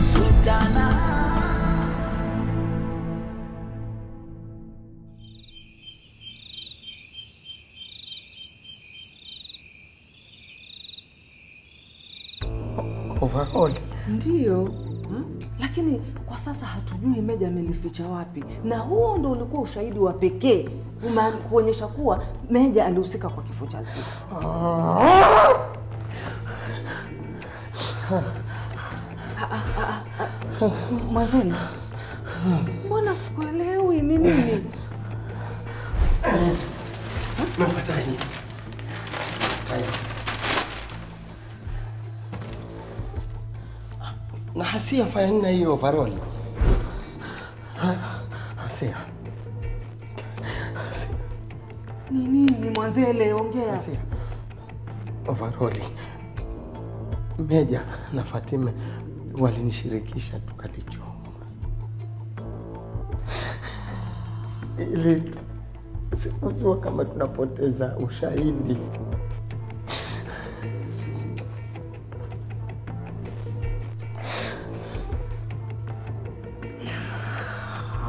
Sultana. Overall. Ndiyo hmm? Lakini kwa sasa hatujui Meja amelificha wapi, na huo ndo ulikuwa ushahidi wa pekee kuonyesha kuwa Meja alihusika kwa kifo cha Zito. Mwazeni, mbona sikuelewi ni nini? Na Hasia fanya nini na hiyo overall? Hasia. Hasia. Ni nini Mwanzele, ongea. Hasia. Overall. Meja na Fatime walinishirikisha tukalichoma ili sikujua kama tunapoteza ushahidi.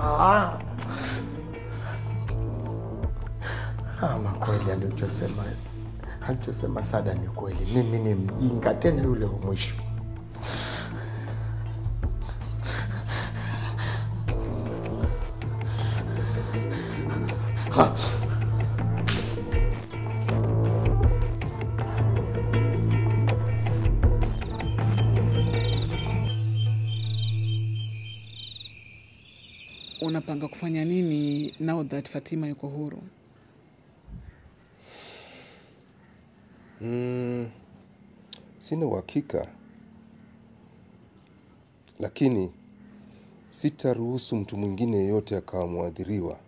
Ah. Ama kweli alichosema alichosema Sada ni kweli, mimi ni mjinga tena yule wa mwisho. Unapanga kufanya nini now that Fatima yuko huru? Mm, sina uhakika, lakini sitaruhusu mtu mwingine yeyote akawa mwathiriwa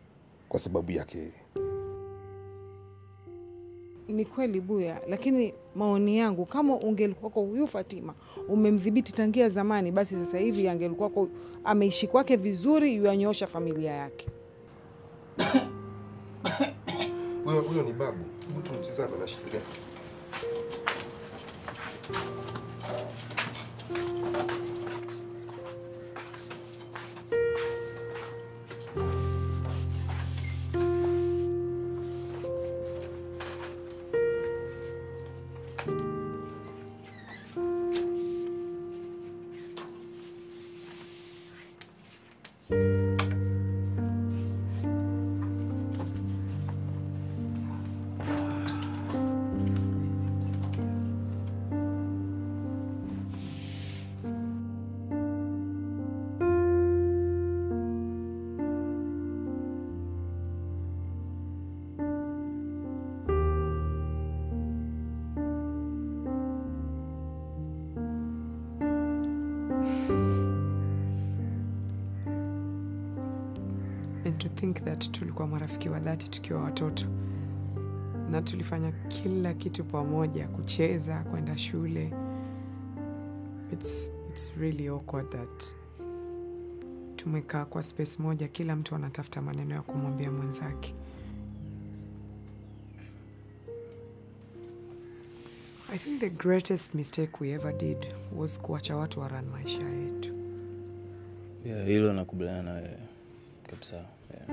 kwa sababu yake. Ni kweli Buya, lakini maoni yangu, kama ungelikuwako huyu Fatima umemdhibiti tangia zamani, basi sasa hivi angelikuwako ameishi kwake vizuri, yuanyoosha familia yake. Huyo huyo ni babu, mtu mtizame na shida gani? Think that tulikuwa marafiki wa dhati tukiwa watoto na tulifanya kila kitu pamoja, kucheza, kwenda shule. It's, it's really awkward that tumekaa kwa space moja, kila mtu anatafuta maneno ya kumwambia mwenzake. I think the greatest mistake we ever did was kuacha watu waran maisha yetu. Yeah, hilo nakubaliana na wewe kabisa. Yeah.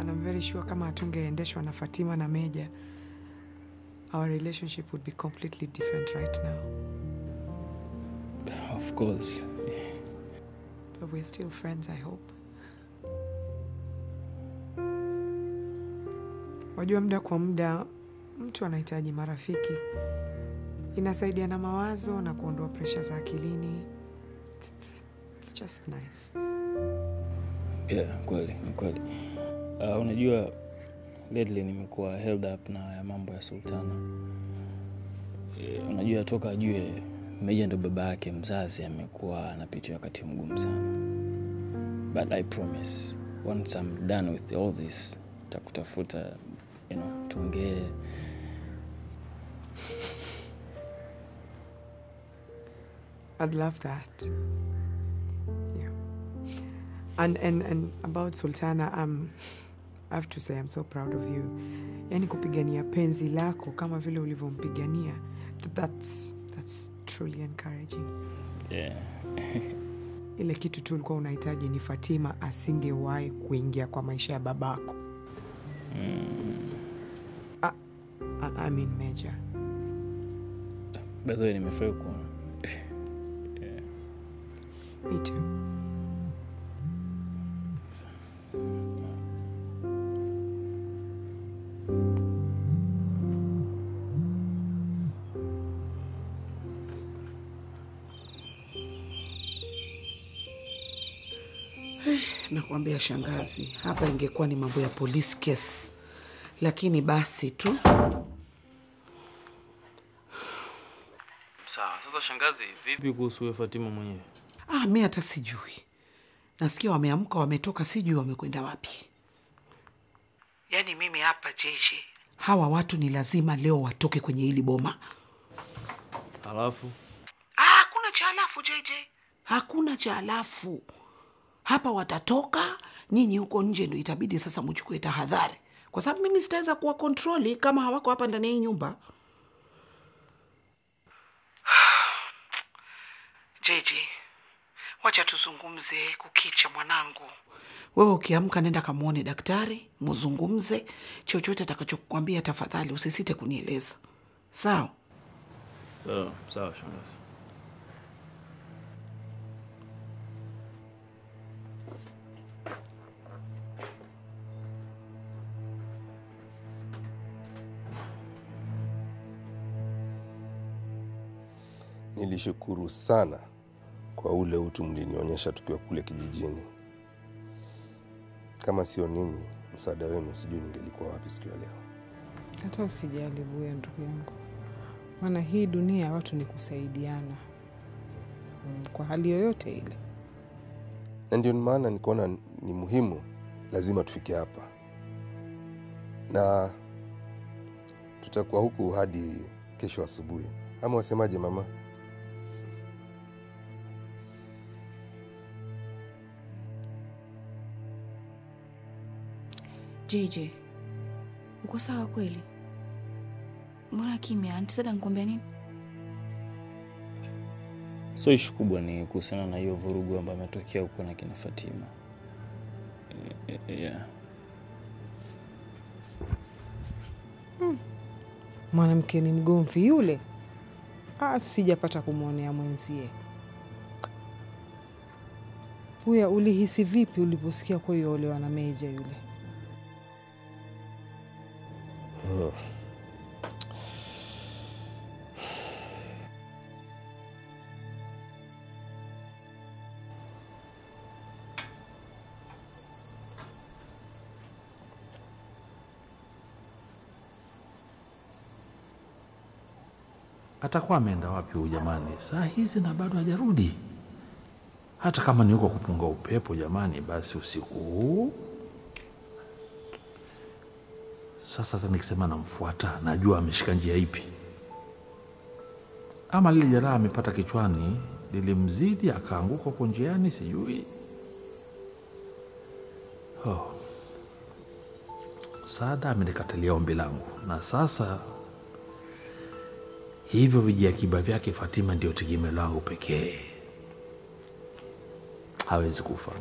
And I'm very sure kama hatungeendeshwa na Fatima na Meja, our relationship would be completely different right now. Of course. But we're still friends, I hope. Wajua, muda kwa muda mtu anahitaji marafiki, inasaidia na mawazo na kuondoa presha za akilini. It's, it's, it's just nice. Yeah, kweli kweli. Uh, unajua lately nimekuwa held up na ya mambo ya Sultana. Uh, unajua toka ajue Meja ndo baba yake mzazi amekuwa anapitia wakati mgumu sana. But I promise once I'm done with all this takutafuta you know, tuongee I'd love that. Yeah. And and and about Sultana, um, I have to say I'm so proud of you. Yani kupigania penzi lako kama vile ulivyompigania. That's that's truly encouraging. yeah. ile kitu tu ulikuwa unahitaji ni Fatima asingewahi kuingia kwa maisha ya babako. Mm. I, I mean Major. By the way, nimefurahi kuona. Me too. Nakwambia shangazi, hapa ingekuwa ni mambo ya police case, lakini basi tu. Sawa, sasa shangazi, vipi kuhusu huyo Fatima mwenyewe? Ah, mi hata sijui, nasikia wameamka wametoka, sijui wamekwenda wapi. Yaani mimi hapa jeshi, hawa watu ni lazima leo watoke kwenye hili boma. Halafu Ah, hakuna cha alafu JJ, hakuna cha alafu hapa. Watatoka nyinyi huko nje, ndo itabidi sasa mchukue tahadhari, kwa sababu mimi sitaweza kuwa kontroli kama hawako hapa ndani ya hii nyumba. jeji wacha tuzungumze kukicha, mwanangu. Wewe ukiamka, nenda kamwone daktari, muzungumze. Chochote atakachokwambia tafadhali usisite kunieleza, sawa? sawa, sawa shangazi. Nilishukuru sana kwa ule utu mlinionyesha tukiwa kule kijijini. Kama sio ninyi, msaada wenu, sijui ningelikuwa wapi siku ya leo. Hata usijali Buya, ndugu yangu, maana hii dunia watu ni kusaidiana kwa hali yoyote ile. Na ndio maana nikaona ni muhimu, lazima tufike hapa, na tutakuwa huku hadi kesho asubuhi, ama wasemaje mama? JJ, uko sawa kweli? Mbona kimya? Anti Sada nikwambia nini? So ishu kubwa ni kuhusiana na hiyo vurugu ambayo ametokea huko na kina Fatima. Yeah. Hmm. Mwanamke ni mgomvi yule. Ah, sijapata kumwonea mwenzie. Huya, ulihisi vipi uliposikia kwa hiyo olewa na Meja yule? Atakuwa ameenda wapi huyu jamani, saa hizi na bado hajarudi? Hata kama ni huko kupunga upepo jamani, basi usiku huu sasa. Hata nikisema namfuata, najua ameshika njia ipi, ama lile jeraha amepata kichwani lilimzidi akaanguka huko njiani, sijui. Oh. Saada amenikatalia ombi langu na sasa hivyo vijiakiba vyake Fatima ndio tegemeo langu pekee. Hawezi kufa,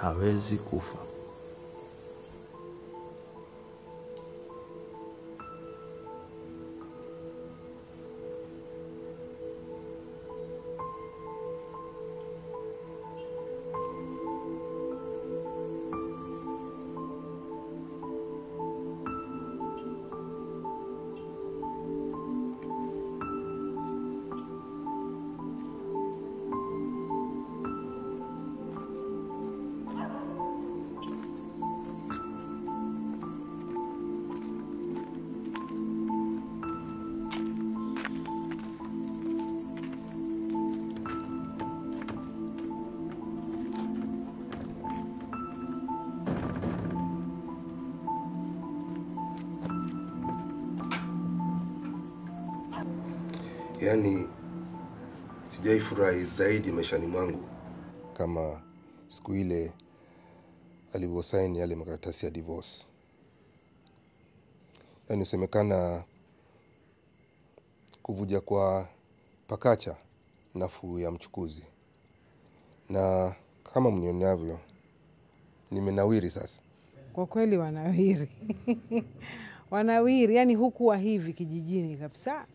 hawezi kufa. Yaani sijaifurahi zaidi maishani mwangu kama siku ile alivyosaini yale makaratasi ya divorce. Yaani semekana kuvuja kwa pakacha nafuu ya mchukuzi. na kama mnionavyo nimenawiri sasa. Kwa kweli wanawiri wanawiri, yani hukuwa hivi kijijini kabisa.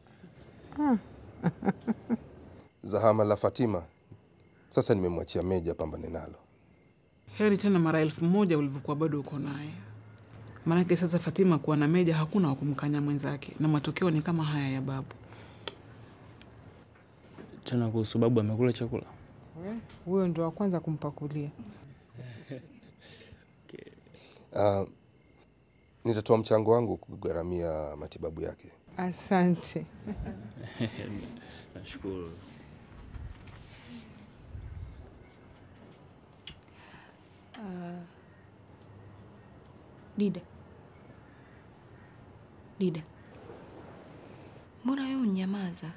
Ah. Zahama la Fatima sasa nimemwachia Meja pambane nalo. Heri tena mara elfu moja ulivyokuwa bado uko naye. Maanake sasa Fatima kuwa na Meja hakuna wakumkanya mwenzake, na matokeo ni kama haya ya babu. Tena kuhusu babu amekula chakula. We, Huyo ndo wa kwanza kumpakulia. okay. Uh, nitatoa mchango wangu kugharamia matibabu yake. Asante. Nashukuru. Uh, Dida, Dida, mbona wewe unyamaza?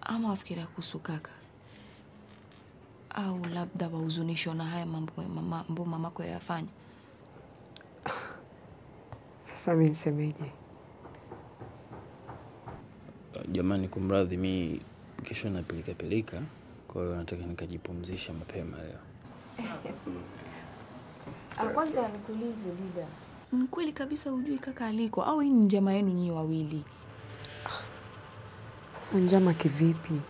Ama wafikiria kuhusu kaka, au labda wahuzunishwa na haya mambo mama- mambo mamako yafanya? Sasa mi nisemeje? Jamani, kumradhi, mi kesho na pilika kwa hiyo nataka nikajipumzisha mapema leo. Kwanza nikuulize Dida, mkweli kweli kabisa hujui kaka aliko au hii ni njama yenu nyinyi wawili? Sasa njama kivipi?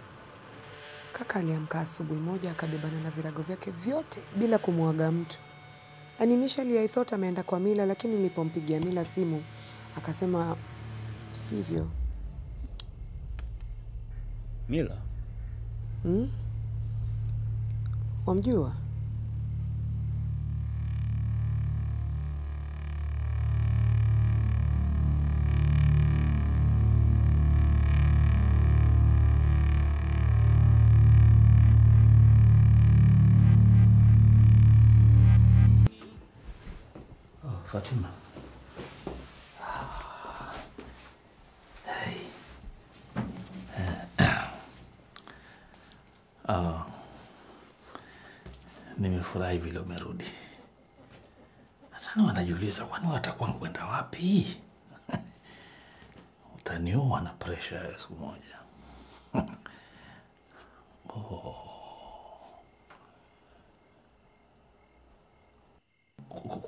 Kaka aliamka asubuhi moja akabebana na virago vyake vyote bila kumwaga mtu. And initially I thought ameenda kwa Mila, lakini nilipompigia Mila simu akasema sivyo. Mila, Hmm? Wamjua? Oh, Fatima. Hey. Ah, nimefurahi vile umerudi. Sana wanajiuliza kwani watakuwa kwenda wapi? Utaniua na presha ya siku moja. oh.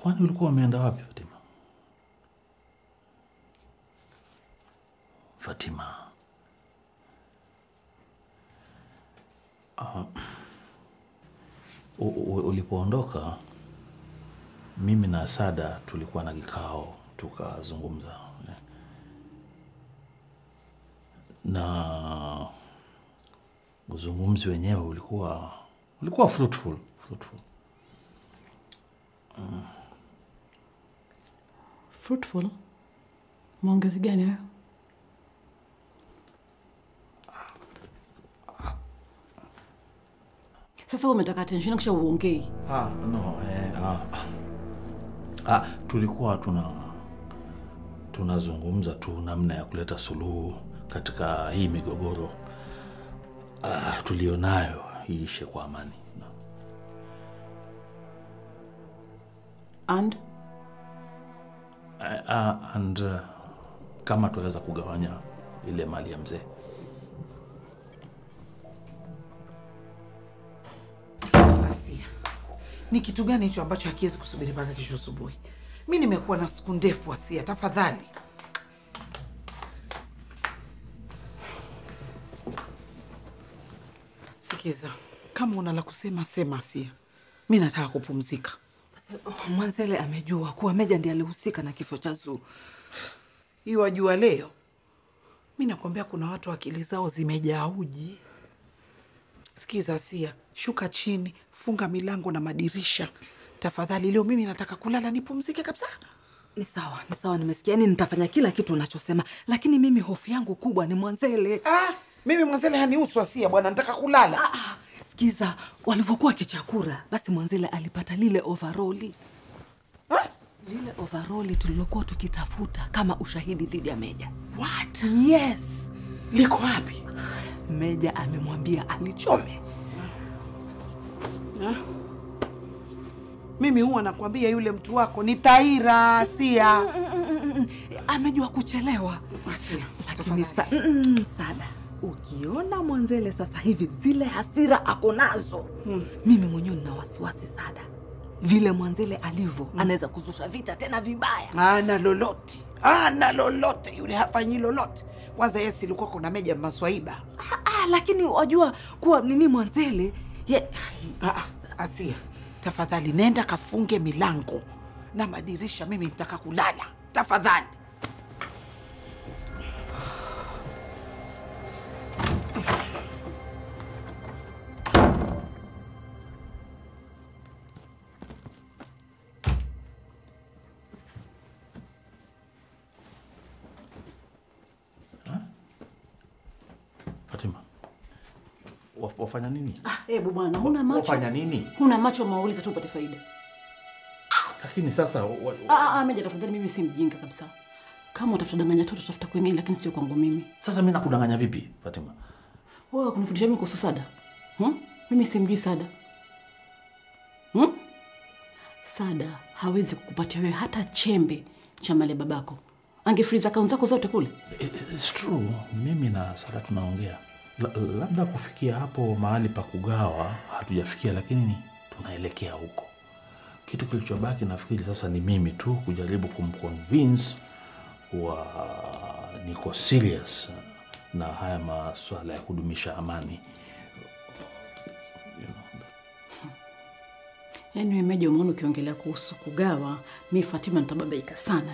Kwani ulikuwa umeenda wapi Fatima? Fatima. Ah, u- u- ulipoondoka mimi na Sada tulikuwa na kikao tukazungumza na uzungumzi wenyewe ulikuwa ulikuwa fruitful, fruitful. Mm. Fruitful? Maongezi gani hayo? Sasa wewe umetaka attention kisha uongei. Ah, no, eh, ah, ah, tulikuwa tuna tunazungumza tu namna ya kuleta suluhu katika hii migogoro ah, tulionayo iishe kwa amani. And Ah, ah, and uh, kama tunaweza kugawanya ile mali ya mzee. Ni kitu gani hicho ambacho hakiwezi kusubiri mpaka kesho asubuhi? Mi nimekuwa na siku ndefu, Asia, tafadhali. Sikiza, kama una la kusema sema, Asia. Mi nataka kupumzika. Mwanzele amejua kuwa Meja ndiye alihusika na kifo cha Zuu. Iwajua leo, mi nakwambia kuna watu akili zao zimejaa uji. Sikiza Asia, shuka chini, funga milango na madirisha tafadhali. Leo mimi nataka kulala nipumzike kabisa. Ni sawa, ni sawa, nimesikia. Yani nitafanya kila kitu unachosema, lakini mimi hofu yangu kubwa ni Mwanzele. Ah, mimi Mwanzele hanihusu Asia bwana, nataka kulala. Ah, ah, sikiza, walivyokuwa kichakura, basi Mwanzele alipata lile overoli lile overoli tulilokuwa tukitafuta kama ushahidi dhidi ya Meja. What? Yes, liko wapi? Meja amemwambia alichome. Mimi huwa nakwambia yule mtu wako ni Taira Asia. Amejua kuchelewa, Asia, lakini sa mm, Sada, Ukiona Mwanzele sasa hivi zile hasira ako nazo hmm. Mimi mwenyewe nina wasiwasi Sada, vile Mwanzele alivyo hmm. Anaweza kuzusha vita tena vibaya. ana lolote ana lolote yule hafanyi lolote. Kwanza yesi ilikuwa kuna meja maswaiba. Ah, ah, lakini wajua kuwa nini Mwanzele? Ye, Ah, ah, asia tafadhali nenda kafunge milango na madirisha mimi nitaka kulala tafadhali wafanya nini? Ah, hebu bwana, huna macho. Wafanya nini? Huna macho mauliza tu upate faida. Lakini sasa wa, Ah, ah, ah, Meja tafadhali, mimi si mjinga kabisa. Kama utafuta danganya toto, tafuta kwengine, lakini sio kwangu mimi. sasa mimi nakudanganya vipi Fatima? Wewe kunifundisha mimi kuhusu Sada hmm? Mimi simjui Sada hmm? Sada hawezi kukupatia wewe hata chembe cha mali babako. Angefreeze akaunti zako zote kule. It's true, mimi na Sada tunaongea labda kufikia hapo mahali pa kugawa hatujafikia, lakini tunaelekea huko. Kitu kilichobaki nafikiri sasa ni mimi tu kujaribu kumconvince kuwa niko serious na haya masuala ya kudumisha amani. Yaani wewe Meja, umeona ukiongelea kuhusu kugawa, mi Fatima nitababaika sana.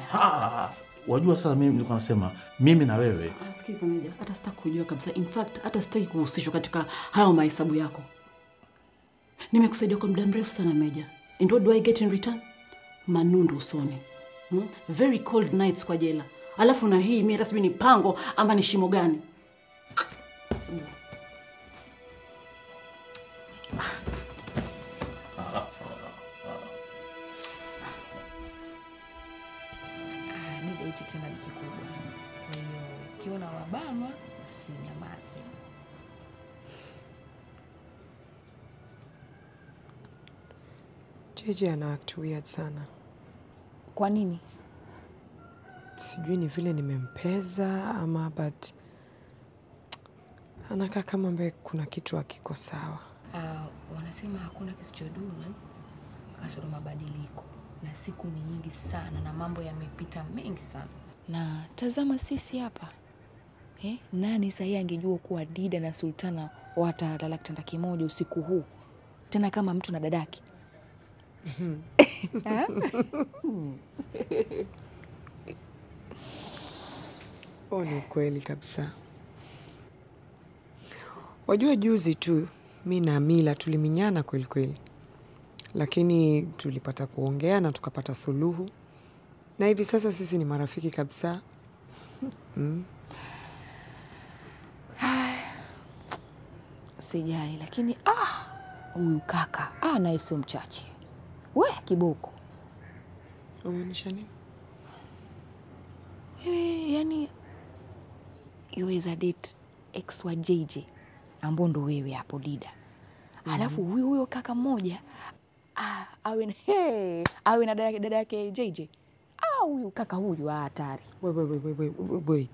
Wajua sasa mimi nilikuwa nasema mimi na wewe Ah, Sikiza hata sitaki kujua kabisa. In fact, hata sitaki kuhusishwa katika hayo mahesabu yako. Nimekusaidia kwa muda mrefu sana Meja. And what do I get in return? Manundu usoni. Hmm? Very cold nights kwa jela. Alafu na hii mi hata sijui ni pango ama ni shimo gani. Ana act weird sana. Kwa nini? Sijui ni vile nimempeza ama but anakaa kama ambaye kuna kitu hakiko sawa. Ah, wanasema hakuna kisichodumu kasoro mabadiliko, na siku ni nyingi sana na mambo yamepita mengi sana. Na tazama sisi hapa eh, nani sahii angejua kuwa Dida na Sultana watalala kitanda kimoja usiku huu, tena kama mtu na dadake Oh, ni ukweli kabisa. Wajua, juzi tu mi na Mila tuliminyana kweli kweli, lakini tulipata kuongea na tukapata suluhu, na hivi sasa sisi ni marafiki kabisa. Mm. Usijali, lakini ah, huyu kaka ah, naye mchache. We kiboko Umaanisha nini? wewe, yani iweza date ex wa JJ ambao ndo wewe hapo Dida, alafu huyo huyo kaka mmoja ah, awe na hey, awe na dada dada yake JJ. Ah, huyu kaka huyu hatari. Wewe wewe wewe wewe,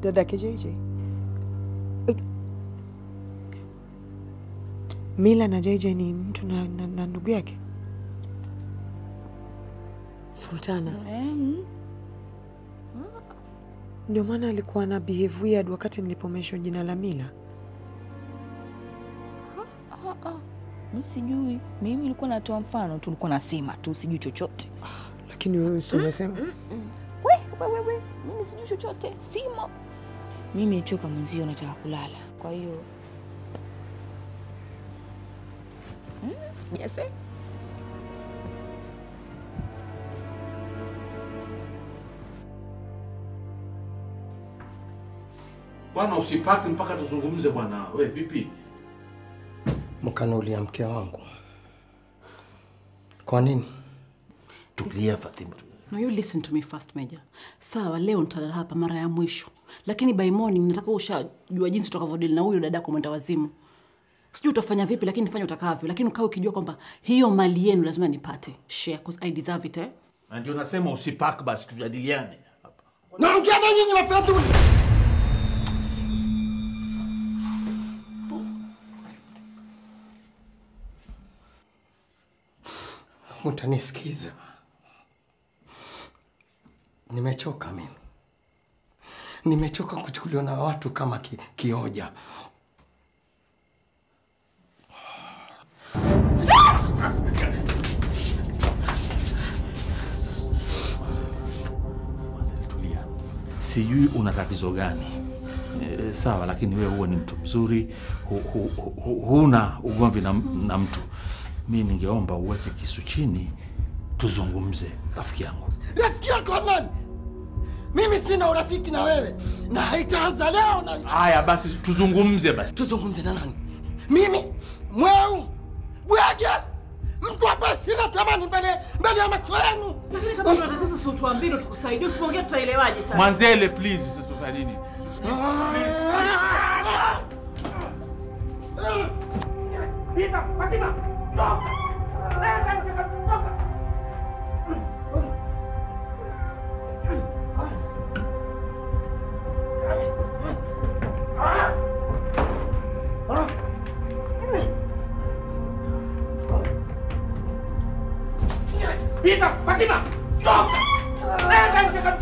dada yake. Eh, JJ? Mila na JJ ni mtu na, na, na ndugu yake? Sultana. Ndio maana alikuwa na behave weird wakati nilipomeshwa jina la Mila. Mi sijui, mimi nilikuwa natoa mfano tu, nilikuwa nasema tu, sijui chochote. Lakini wewe si umesema we, we, we, mimi sijui chochote, simo. Mimi nimechoka mwenzio, nataka kulala, kwa hiyo yes, sir. Bwana, usipaki mpaka tuzungumze bwana. We vipi? Mkanulia mke wangu, kwa nini? Tulia Fatima. No, you listen to me first, Meja. Sawa, leo nitalala hapa mara ya mwisho, lakini by morning nataka ushajua jinsi utakavyodili na huyo dada dadako mwenda wazimu sijui utafanya vipi, lakini fanya utakavyo, lakini ukawa ukijua kwamba hiyo mali yenu lazima nipate share I deserve it. Eh? Na ndio nasema usipak basi, tujadiliane hapa. Na nyinyi mafedhuli mtanisikiza Nimechoka mimi, nimechoka kuchukuliwa na watu kama ki, kioja. Sijui una tatizo gani. E, sawa lakini wewe huwa ni mtu mzuri huna hu, hu, hu, ugomvi na, na mtu. Mi ningeomba uweke kisu chini tuzungumze rafiki yangu. Rafiki yako nani? Mimi sina urafiki na wewe na haitaanza leo na haya basi tuzungumze basi. Tuzungumze na nani? Mimi? Mweu? Bwege, mtu ambaye sina thamani mbele mbele ya macho yenu. Lakini kama tuna tatizo, si utuambie ndo tukusaidie. Usipoongea tutaelewaje sasa? mwanzele please sasa tufanye nini Pita, Fatima, toka! Nenda nje, toka! Fungua,